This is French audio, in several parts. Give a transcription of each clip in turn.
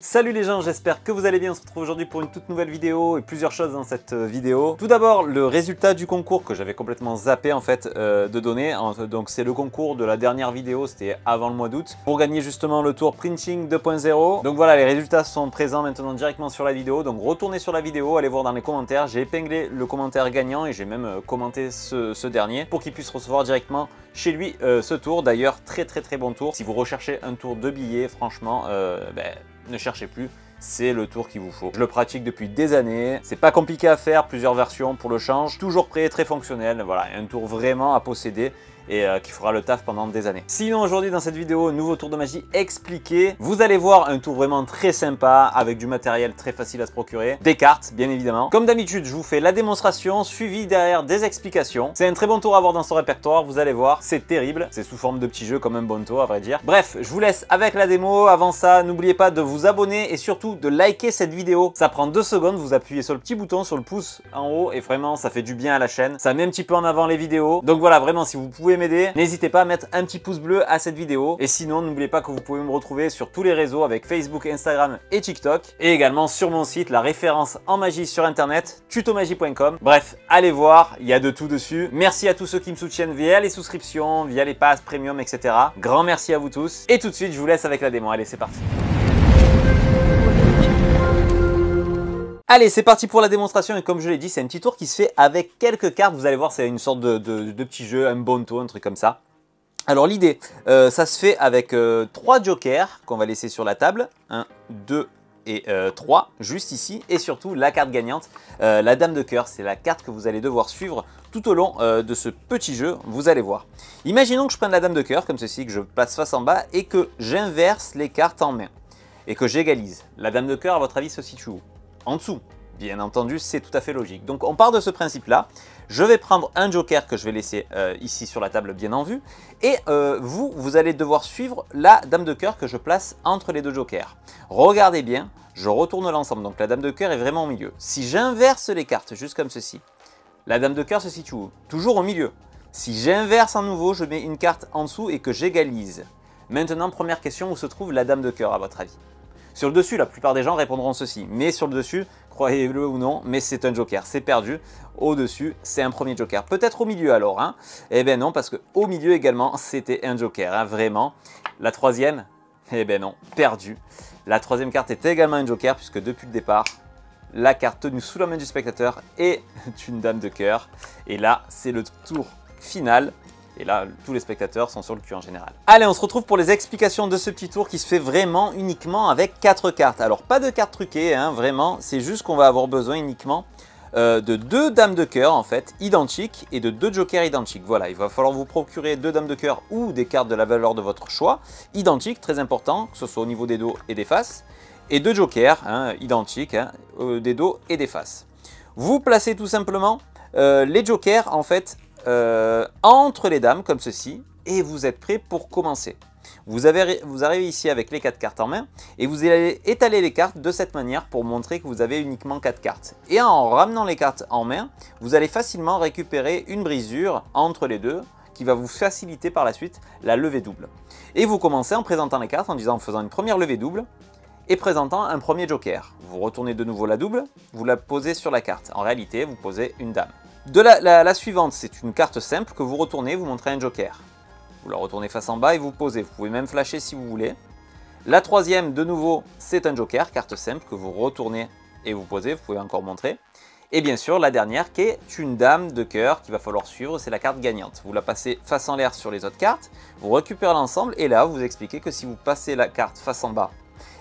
Salut les gens, j'espère que vous allez bien. On se retrouve aujourd'hui pour une toute nouvelle vidéo et plusieurs choses dans cette euh, vidéo. Tout d'abord, le résultat du concours que j'avais complètement zappé en fait euh, de donner. Donc c'est le concours de la dernière vidéo, c'était avant le mois d'août, pour gagner justement le tour Printing 2.0. Donc voilà, les résultats sont présents maintenant directement sur la vidéo. Donc retournez sur la vidéo, allez voir dans les commentaires. J'ai épinglé le commentaire gagnant et j'ai même euh, commenté ce, dernier pour qu'il puisse recevoir directement chez lui ce tour. D'ailleurs, très très très bon tour. Si vous recherchez un tour de billets, franchement, ben, ne cherchez plus, c'est le tour qu'il vous faut. Je le pratique depuis des années, c'est pas compliqué à faire, plusieurs versions pour le change, toujours prêt, très fonctionnel, voilà, un tour vraiment à posséder et euh, qui fera le taf pendant des années. Sinon aujourd'hui dans cette vidéo, nouveau tour de magie expliqué. Vous allez voir un tour vraiment très sympa avec du matériel très facile à se procurer, des cartes bien évidemment. Comme d'habitude, je vous fais la démonstration suivie derrière des explications. C'est un très bon tour à avoir dans son répertoire, vous allez voir, c'est terrible. C'est sous forme de petit jeu comme un bon tour à vrai dire. Bref, je vous laisse avec la démo. Avant ça, n'oubliez pas de vous abonner et surtout de liker cette vidéo. Ça prend deux secondes, vous appuyez sur le petit bouton, sur le pouce en haut et vraiment ça fait du bien à la chaîne. Ça met un petit peu en avant les vidéos. Donc voilà, vraiment si vous pouvez m'aider, n'hésitez pas à mettre un petit pouce bleu à cette vidéo. Et sinon, n'oubliez pas que vous pouvez me retrouver sur tous les réseaux avec Facebook, Instagram et TikTok. Et également sur mon site, la référence en magie sur internet, tutomagie.com. Bref, allez voir, il y a de tout dessus. Merci à tous ceux qui me soutiennent via les souscriptions, via les passes premium, etc. Grand merci à vous tous. Et tout de suite, je vous laisse avec la démo. Allez, c'est parti. Allez, c'est parti pour la démonstration et comme je l'ai dit, c'est un petit tour qui se fait avec quelques cartes. Vous allez voir, c'est une sorte de, petit jeu, un bon tour, un truc comme ça. Alors l'idée, euh, ça se fait avec euh, trois jokers qu'on va laisser sur la table. 1, 2 et 3, euh, juste ici. Et surtout la carte gagnante, la dame de cœur. C'est la carte que vous allez devoir suivre tout au long de ce petit jeu, vous allez voir. Imaginons que je prenne la dame de cœur, comme ceci, que je place face en bas, et que j'inverse les cartes en main. Et que j'égalise. La dame de cœur, à votre avis, se situe où? En dessous. Bien entendu, c'est tout à fait logique. Donc on part de ce principe-là. Je vais prendre un joker que je vais laisser euh, ici sur la table bien en vue. Et euh, vous, vous allez devoir suivre la dame de cœur que je place entre les deux jokers. Regardez bien, je retourne l'ensemble. Donc la dame de cœur est vraiment au milieu. Si j'inverse les cartes, juste comme ceci, la dame de cœur se situe où? Toujours au milieu. Si j'inverse à nouveau, je mets une carte en dessous et que j'égalise. Maintenant, première question, où se trouve la dame de cœur à votre avis? Sur le dessus, la plupart des gens répondront ceci. Mais sur le dessus, croyez-le ou non, mais c'est un joker, c'est perdu. Au-dessus, c'est un premier joker. Peut-être au milieu alors, hein Eh bien non, parce que au milieu également, c'était un joker, hein, vraiment. La troisième, eh bien non, perdu. La troisième carte est également un joker, puisque depuis le départ, la carte tenue sous la main du spectateur est une dame de cœur. Et là, c'est le tour final. Et là, tous les spectateurs sont sur le cul en général. Allez, on se retrouve pour les explications de ce petit tour qui se fait vraiment uniquement avec 4 cartes. Alors, pas de cartes truquées, hein, vraiment. C'est juste qu'on va avoir besoin uniquement euh, de deux dames de cœur, en fait, identiques, et de deux jokers identiques. Voilà, il va falloir vous procurer deux dames de cœur ou des cartes de la valeur de votre choix, identiques, très important, que ce soit au niveau des dos et des faces, et deux jokers, hein, identiques, hein, euh, des dos et des faces. Vous placez tout simplement euh, les jokers, en fait, euh, entre les dames, comme ceci, et vous êtes prêt pour commencer. Vous, arrivez ici avec les 4 cartes en main, et vous allez étaler les cartes de cette manière pour montrer que vous avez uniquement 4 cartes. Et en ramenant les cartes en main, vous allez facilement récupérer une brisure entre les deux, qui va vous faciliter par la suite la levée double. Et vous commencez en présentant les cartes en disant en faisant une première levée double et présentant un premier joker. Vous retournez de nouveau la double, vous la posez sur la carte. En réalité, vous posez une dame. De la, suivante, c'est une carte simple que vous retournez, vous montrez un joker. Vous la retournez face en bas et vous posez. Vous pouvez même flasher si vous voulez. La troisième, de nouveau, c'est un joker, carte simple, que vous retournez et vous posez. Vous pouvez encore montrer. Et bien sûr, la dernière qui est une dame de cœur qu'il va falloir suivre, c'est la carte gagnante. Vous la passez face en l'air sur les autres cartes, vous récupérez l'ensemble et là, vous expliquez que si vous passez la carte face en bas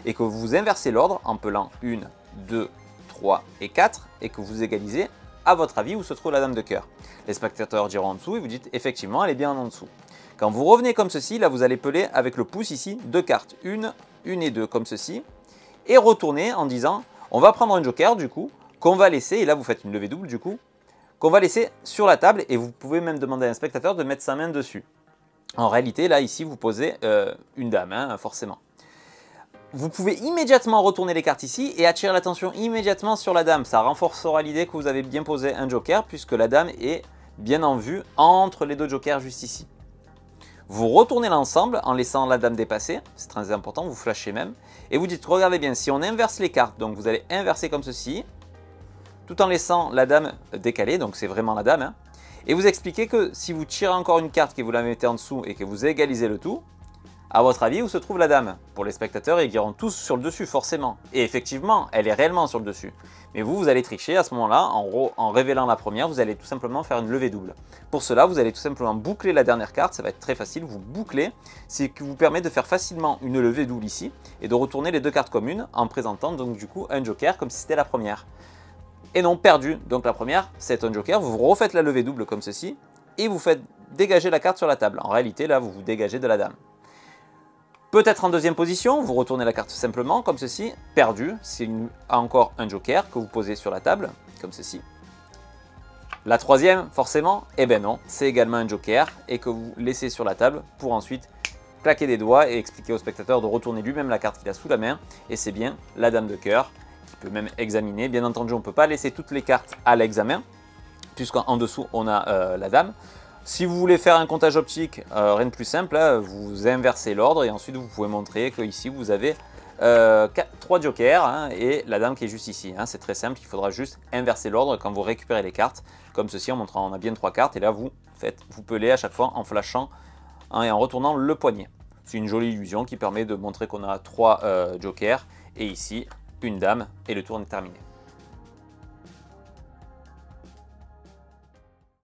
et que vous inversez l'ordre en pelant 1, 2, 3 et 4 et que vous égalisez, à votre avis, où se trouve la dame de cœur? Les spectateurs diront en dessous et vous dites effectivement, elle est bien en dessous. Quand vous revenez comme ceci, là vous allez peler avec le pouce ici deux cartes, une, une et deux comme ceci, et retourner en disant on va prendre un joker du coup, qu'on va laisser, et là vous faites une levée double du coup, qu'on va laisser sur la table et vous pouvez même demander à un spectateur de mettre sa main dessus. En réalité, là ici vous posez euh, une dame, hein, forcément vous pouvez immédiatement retourner les cartes ici et attirer l'attention immédiatement sur la dame. Ça renforcera l'idée que vous avez bien posé un joker puisque la dame est bien en vue entre les deux jokers juste ici. Vous retournez l'ensemble en laissant la dame dépasser, c'est très important, vous flashez même, Et vous dites, regardez bien, si on inverse les cartes, donc vous allez inverser comme ceci, tout en laissant la dame décalée, donc c'est vraiment la dame, hein. et vous expliquez que si vous tirez encore une carte et vous la mettez en dessous et que vous égalisez le tout, à votre avis, où se trouve la dame? Pour les spectateurs, ils diront tous sur le dessus, forcément. Et effectivement, elle est réellement sur le dessus. Mais vous, vous allez tricher à ce moment-là, en, en, révélant la première, vous allez tout simplement faire une levée double. Pour cela, vous allez tout simplement boucler la dernière carte, ça va être très facile, vous bouclez, ce qui vous permet de faire facilement une levée double ici, et de retourner les deux cartes communes en présentant donc du coup un joker comme si c'était la première. Et non perdu, donc la première, c'est un joker, vous refaites la levée double comme ceci, et vous faites dégager la carte sur la table. En réalité, là, vous vous dégagez de la dame. Peut-être en deuxième position, vous retournez la carte simplement, comme ceci, perdu, c'est encore un joker que vous posez sur la table, comme ceci. La troisième, forcément, eh ben non, c'est également un joker, et que vous laissez sur la table pour ensuite claquer des doigts et expliquer au spectateur de retourner lui-même la carte qu'il a sous la main, et c'est bien la dame de cœur, qui peut même examiner. Bien entendu, on ne peut pas laisser toutes les cartes à l'examen, puisqu'en dessous, on a euh, la dame. Si vous voulez faire un comptage optique, euh, rien de plus simple, hein, vous inversez l'ordre et ensuite vous pouvez montrer que ici vous avez euh, 3 jokers hein, et la dame qui est juste ici. Hein. c'est très simple, il faudra juste inverser l'ordre quand vous récupérez les cartes, comme ceci en montrant on a bien 3 cartes et là vous faites, vous pelez à chaque fois en flashant et en retournant le poignet. C'est une jolie illusion qui permet de montrer qu'on a 3 euh, jokers et ici une dame et le tour est terminé.